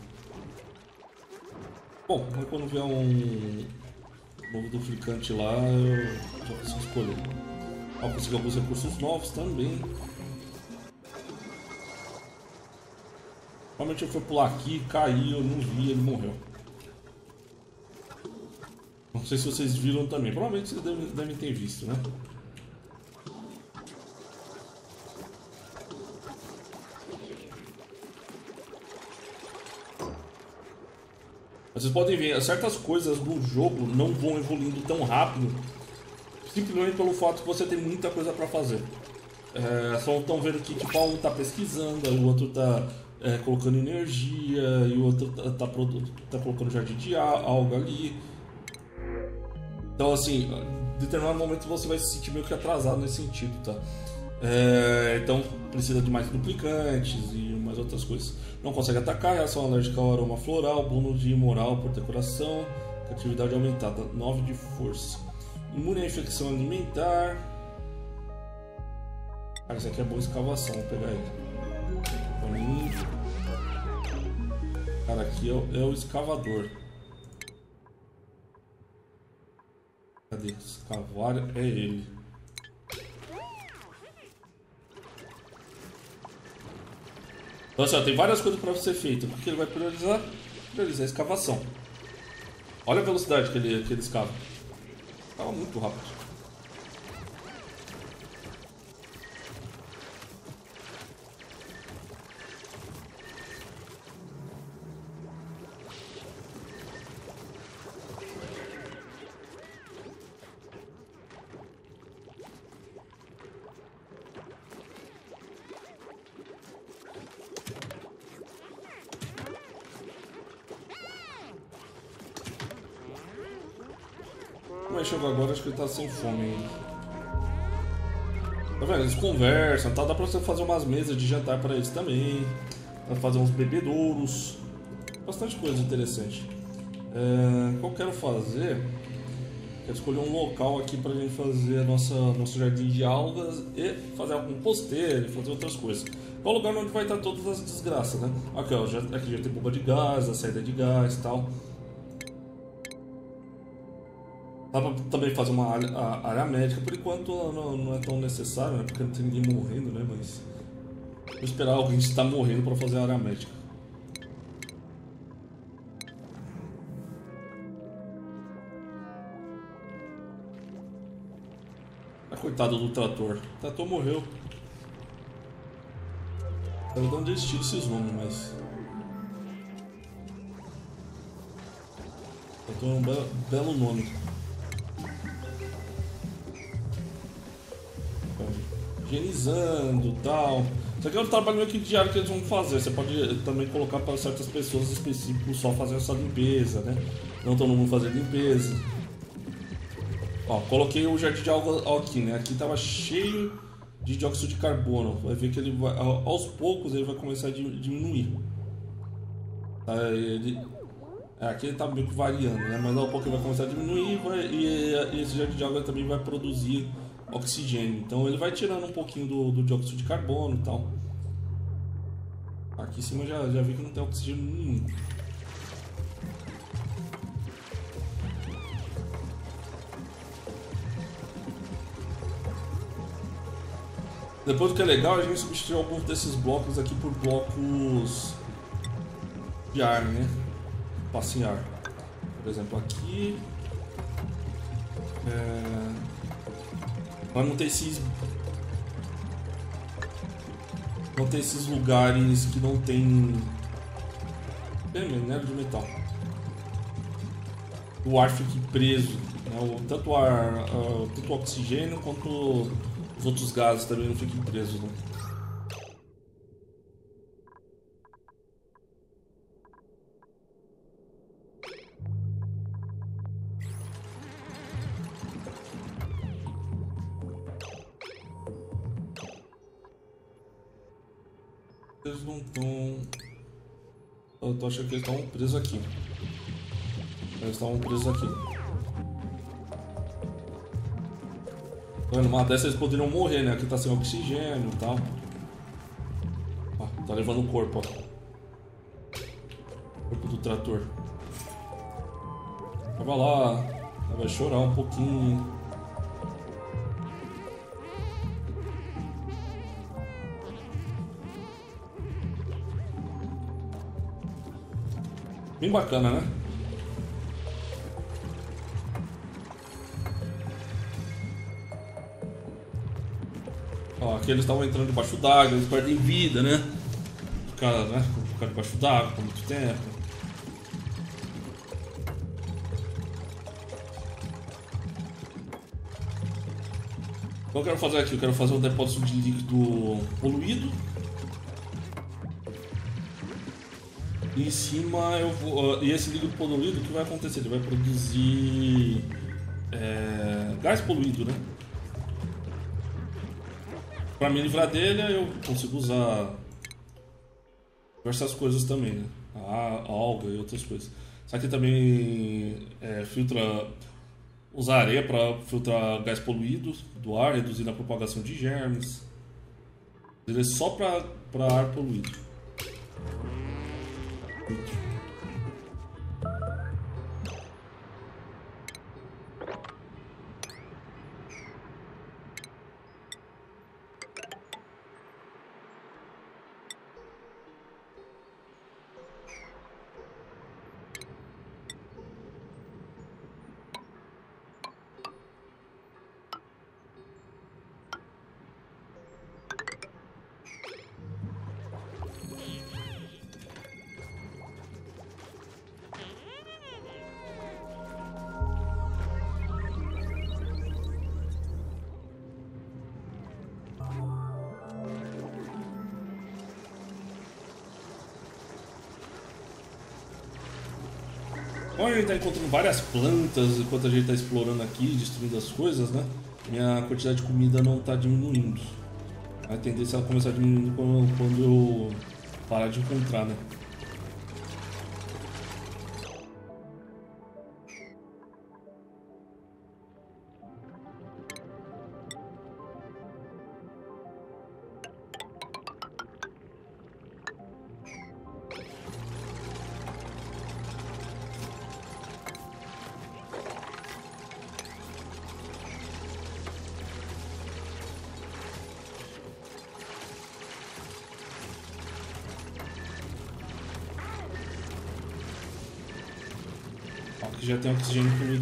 Bom, aí quando vier um novo duplicante lá, eu já consigo escolher. Ó, consegui alguns recursos novos também. Realmente eu fui pular aqui, caí, eu não vi, ele morreu. Não sei se vocês viram também. Provavelmente vocês devem, devem ter visto, né? Vocês podem ver, certas coisas do jogo não vão evoluindo tão rápido simplesmente pelo fato que você tem muita coisa para fazer. É, só estão vendo que tipo, um está pesquisando, o outro está é, colocando energia, e o outro está tá, tá, tá colocando jardim de algo ali. Então, assim, em determinado momento você vai se sentir meio que atrasado nesse sentido, tá? É, então, precisa de mais duplicantes e outras coisas. Não consegue atacar, reação alérgica ao aroma floral, bônus de moral por decoração, criatividade aumentada, 9 de força. Imune à infecção alimentar. Ah, esse aqui é boa escavação, vou pegar ele. Cara, aqui é o, é o escavador. Cadê? Escavar é ele. Então assim, ó, tem várias coisas para ser feito. O que ele vai priorizar? Priorizar a escavação. Olha a velocidade que ele, que ele escava. Escava muito rápido. Tá sem fome ainda. Tá vendo? Eles conversam, tá? dá pra você fazer umas mesas de jantar para eles também. Dá pra fazer uns bebedouros. Bastante coisa interessante. É, qual quero fazer? Quero escolher um local aqui pra gente fazer nossa, nosso jardim de algas e fazer algum posteiro e fazer outras coisas. Qual lugar onde vai estar todas as desgraças, né? Aqui, ó, já, aqui já tem bomba de gás, a saída de gás e tal. Dá pra também fazer uma área, área médica, por enquanto não, não, é tão necessário, né? Porque não tem ninguém morrendo, né? Mas. Vou esperar alguém estar morrendo para fazer a área médica. Ah, coitado do trator. O trator morreu. Eu não desisti desses nomes, mas. Trator é um be belo nome. Higienizando tal. Isso aqui é um trabalho meio que diário que eles vão fazer. Você pode também colocar para certas pessoas específicas só fazer essa limpeza, né? Não todo mundo fazer limpeza. Ó, coloquei o jardim de água aqui, né? Aqui tava cheio de dióxido de carbono. Vai ver que ele vai, aos poucos ele vai começar a diminuir. Ele, é, aqui ele tá meio que variando, né? Mas aos pouco ele vai começar a diminuir vai, e, e esse jardim de água também vai produzir oxigênio. Então ele vai tirando um pouquinho do, do dióxido de carbono e tal. Aqui em cima já, já vi que não tem oxigênio nenhum. Depois o que é legal, a gente substituir alguns desses blocos aqui por blocos de ar, né? Passe em ar. Por exemplo, aqui. É... Mas não ter esses. Não ter esses lugares que não tem. Bem, minério de metal. O ar fique preso. Né? Tanto o ar. Uh, tanto o oxigênio quanto os outros gases também não fiquem presos. Né? Tô achando que eles estão presos aqui. Eles estavam presos aqui. Numa dessas eles poderiam morrer, né? Aqui tá sem oxigênio e tal. Ó, tá levando o corpo, ó. Corpo do trator. Tava lá. Vai chorar um pouquinho. Bem bacana, né? Ó, aqui eles estavam entrando debaixo d'água, eles perdem vida, né? Ficar, né? Ficar debaixo d'água por muito tempo. Eu quero fazer aqui? Eu quero fazer um depósito de líquido poluído em cima eu vou. E esse líquido poluído, o que vai acontecer? Ele vai produzir é, gás poluído, né? Para me livrar dele, eu consigo usar diversas coisas também, né? A alga e outras coisas. Isso aqui também é, filtra. Usar areia para filtrar gás poluído do ar, reduzindo a propagação de germes. Ele é só pra, pra ar poluído. Como a encontrando várias plantas enquanto a gente está explorando aqui, destruindo as coisas, né? Minha quantidade de comida não está diminuindo. A tendência é ela começar a diminuir quando eu parar de encontrar, né?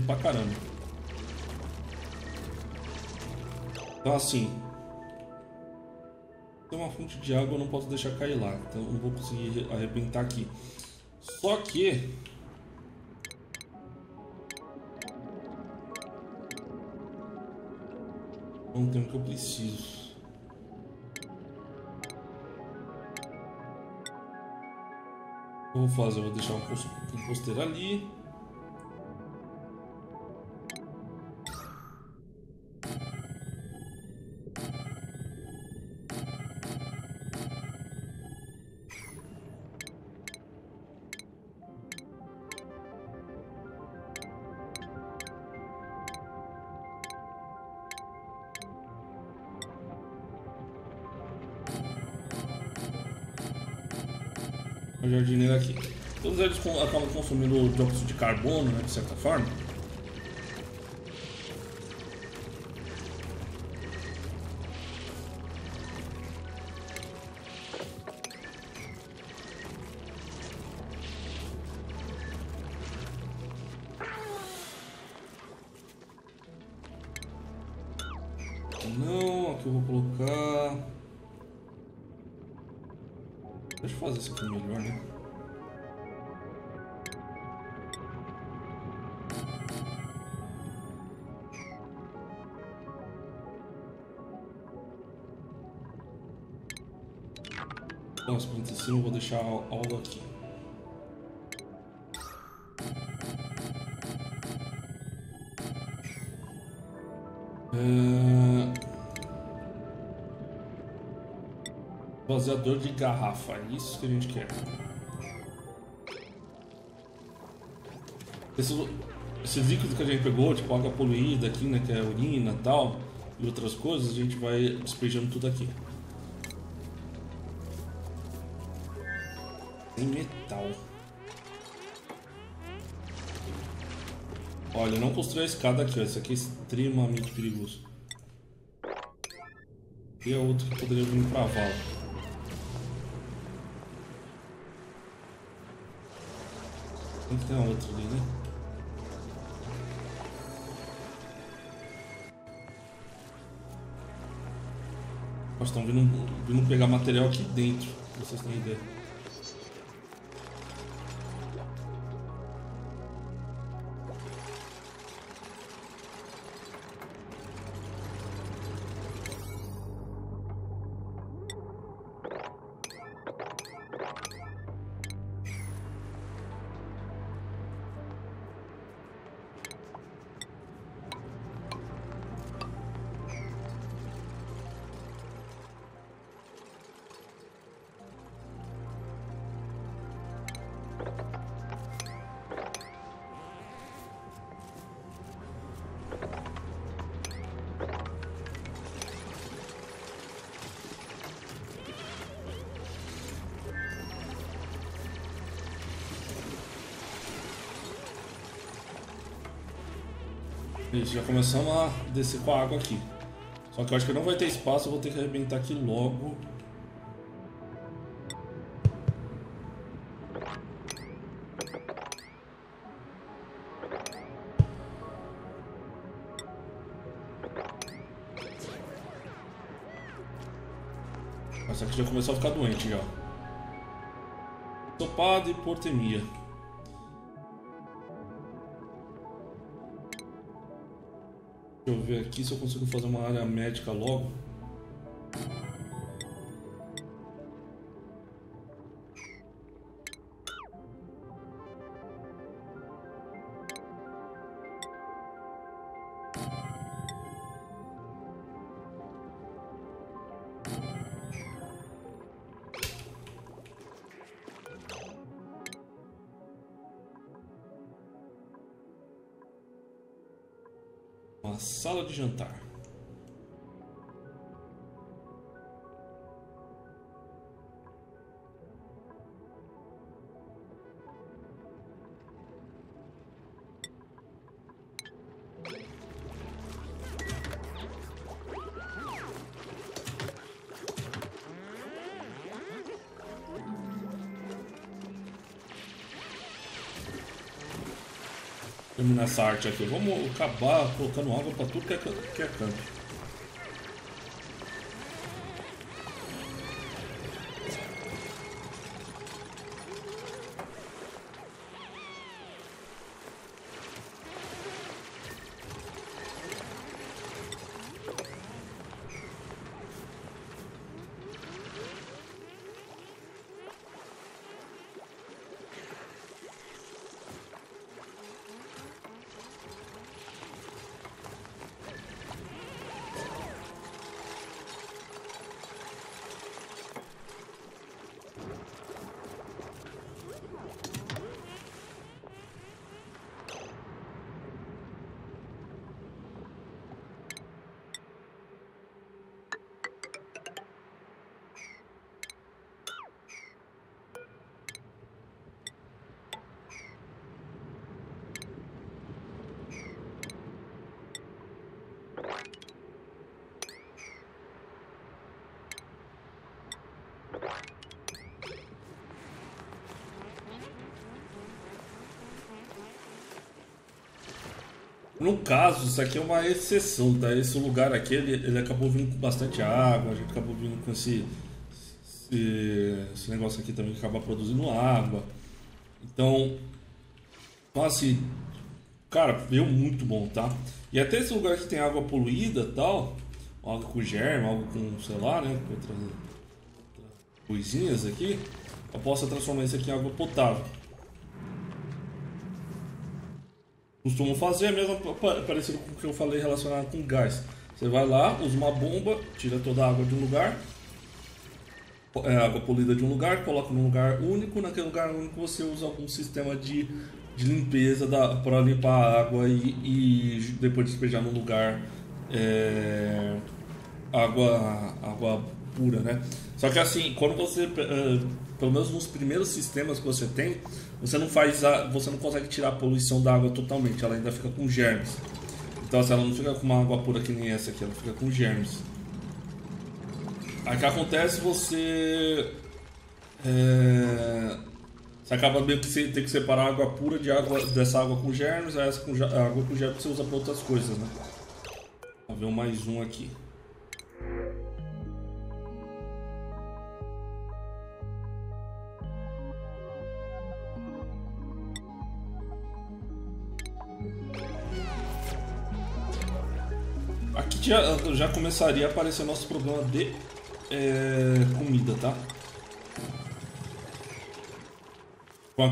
Comigo pra caramba. Então assim, tem uma fonte de água, eu não posso deixar cair lá. Então eu não vou conseguir arrebentar aqui. Só que... Não tem o que eu preciso. Eu vou fazer, eu vou deixar um poster ali. O jardineiro aqui. Todos eles acabam consumindo dióxido de carbono, né, de certa forma. Deixar algo aqui. Vaziador de garrafa, é isso que a gente quer. Esses, esses líquidos que a gente pegou, tipo água poluída aqui, né, que é urina e tal, e outras coisas, a gente vai despejando tudo aqui. Olha, não construí a escada aqui, ó. Isso aqui é extremamente perigoso. E é outro que poderia vir pra vala. Tem que ter uma outra ali, né? Nós estão vindo, vindo pegar material aqui dentro, pra vocês terem ideia. Já começamos a descer com a água aqui. Só que eu acho que não vai ter espaço, eu vou ter que arrebentar aqui logo. Essa aqui já começou a ficar doente já. Topado e portemia. Eu ver aqui se eu consigo fazer uma área médica logo. Sala de jantar. Terminar essa arte aqui. Vamos acabar colocando água para tudo que é, que é canto. No caso, isso aqui é uma exceção, tá? Esse lugar aqui, ele, ele acabou vindo com bastante água, a gente acabou vindo com esse, esse, esse negócio aqui também que acaba produzindo água. Então, então, assim, cara, veio muito bom, tá? E até esse lugar que tem água poluída tal, algo com germe, algo com, sei lá, né, com outras, outras coisinhas aqui, eu posso transformar isso aqui em água potável. Costumam fazer, é mesmo parecido com o que eu falei relacionado com gás. Você vai lá, usa uma bomba, tira toda a água de um lugar, é, água polida de um lugar, coloca num lugar único, naquele lugar único você usa algum sistema de, de limpeza para limpar a água e, e depois despejar num lugar é, água, água pura, né? Só que assim, quando você, é, pelo menos nos primeiros sistemas que você tem, você não faz a, você não consegue tirar a poluição da água totalmente, ela ainda fica com germes. Então assim, ela não fica com uma água pura que nem essa aqui, ela fica com germes. Aí o que acontece você é, você acaba meio que você tem que separar a água pura de água dessa água com germes, essa com a água com germes você usa para outras coisas, né? Vou ver mais um aqui. Já, já começaria a aparecer nosso problema de é, comida, tá?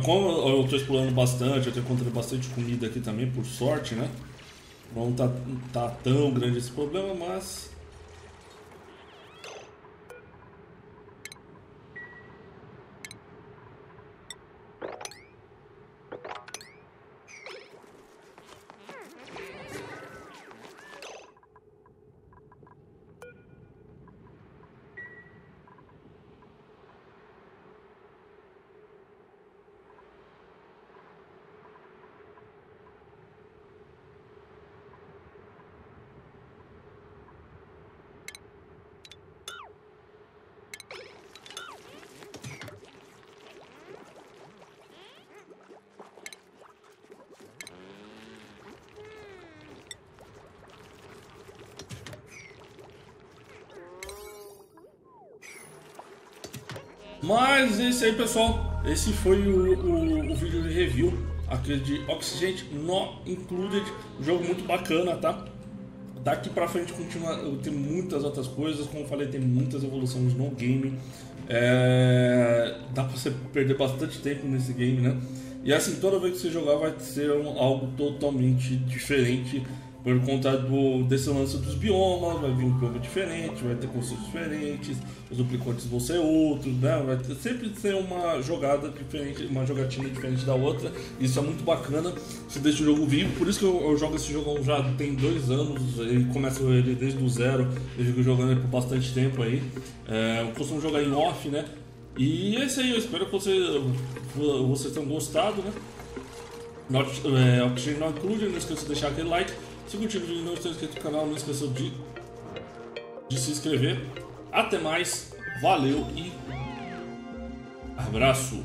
Como eu estou explorando bastante, eu estou encontrando bastante comida aqui também, por sorte, né? Não tá, tá tão grande esse problema, mas isso aí, pessoal. Esse foi o, o, o vídeo de review aquele de Oxygen Not Included. Um jogo muito bacana, tá? Daqui pra frente continua, tem muitas outras coisas, como eu falei, tem muitas evoluções no game. É, dá pra você perder bastante tempo nesse game, né? E assim, toda vez que você jogar vai ser um, algo totalmente diferente por conta do, desse lance dos biomas, vai vir um bioma diferente, vai ter conceitos diferentes, os duplicantes vão ser outros, né? Vai ter, sempre ser uma jogada diferente, uma jogatina diferente da outra. Isso é muito bacana, se deixa o jogo vivo, por isso que eu, eu jogo esse jogo já tem dois anos, e começo ele desde o zero, eu fico jogando ele por bastante tempo aí. É, eu costumo jogar em off, né? E é isso aí, eu espero que você, vocês tenham gostado, né? É, Oxygen Not Included, não esqueça de deixar aquele like. Se o vídeo não está inscrito no canal, não esqueça de, de se inscrever. Até mais, valeu e abraço!